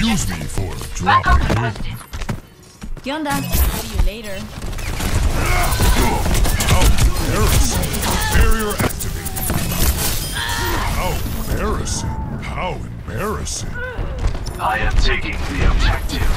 Excuse me for a drop. ¿Qué onda? See you later. How embarrassing. Barrier activated. How embarrassing. How embarrassing. I am taking the objective.